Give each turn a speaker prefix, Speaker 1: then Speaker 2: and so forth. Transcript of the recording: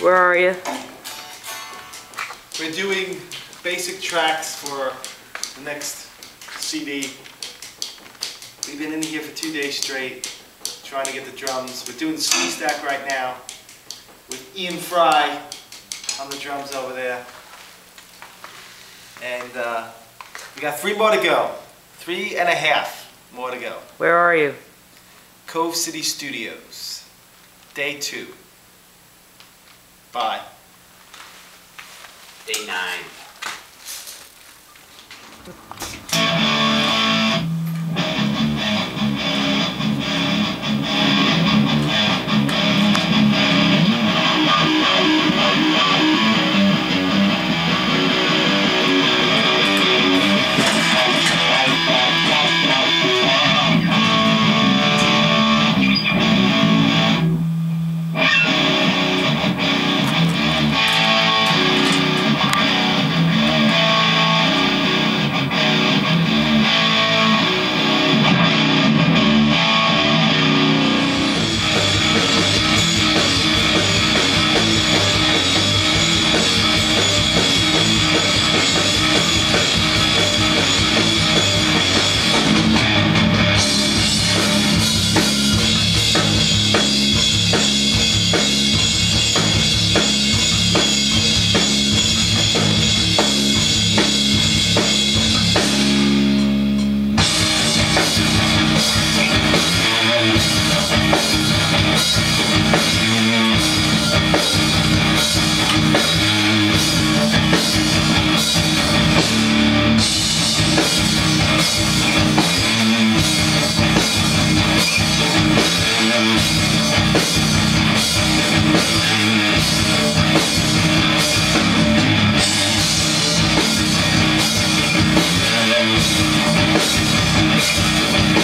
Speaker 1: Where are you?
Speaker 2: We're doing basic tracks for the next CD. We've been in here for two days straight, trying to get the drums. We're doing the Sleestack right now with Ian Fry on the drums over there. And uh, we got three more to go. Three and a half more to go.
Speaker 1: Where are you?
Speaker 2: Cove City Studios, day two. Bye.
Speaker 3: Day nine.
Speaker 4: Thank you.